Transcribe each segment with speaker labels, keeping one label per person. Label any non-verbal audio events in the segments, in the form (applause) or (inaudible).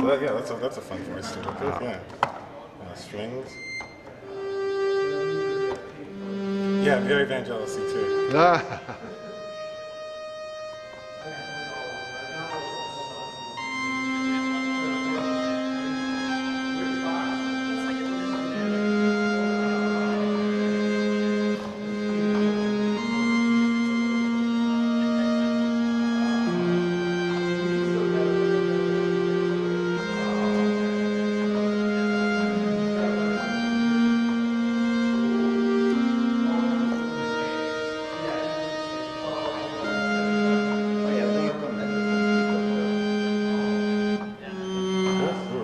Speaker 1: So that, yeah, that's a, that's a fun voice to work with, yeah. Uh, strings. Yeah, very Vangelis too. (laughs)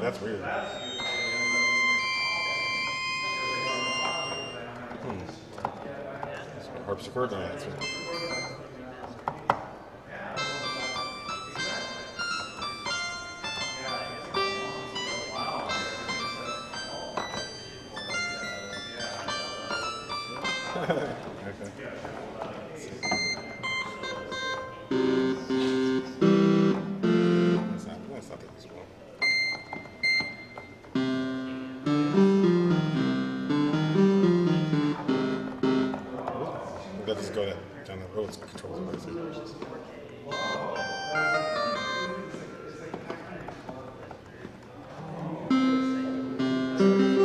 Speaker 1: that's weird. Harpsichord? No, that's weird. That's not, that's not that useful. Just go to, down the road, control the There's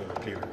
Speaker 1: the repeater.